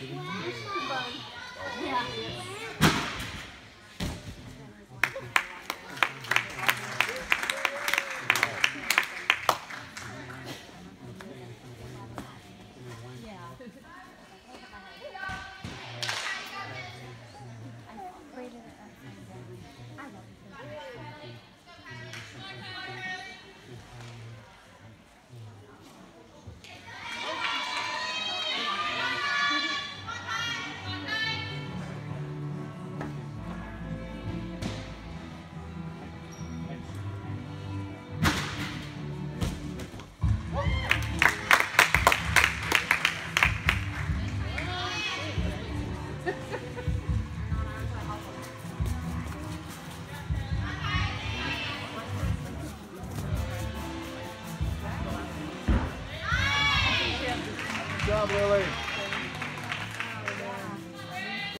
Yeah. Job, Lily.